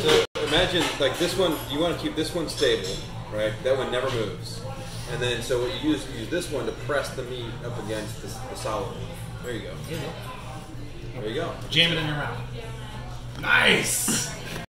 So imagine like this one. You want to keep this one stable, right? That one never moves. And then so what you use you use this one to press the meat up against the, the solid. There you go. There you go. Jam it in your mouth. Nice.